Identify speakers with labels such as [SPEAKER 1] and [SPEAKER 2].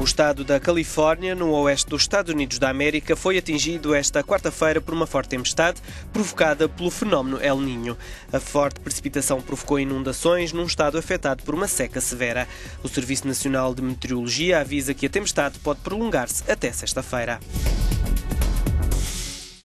[SPEAKER 1] O estado da Califórnia, no oeste dos Estados Unidos da América, foi atingido esta quarta-feira por uma forte tempestade provocada pelo fenómeno El Niño. A forte precipitação provocou inundações num estado afetado por uma seca severa. O Serviço Nacional de Meteorologia avisa que a tempestade pode prolongar-se até sexta-feira.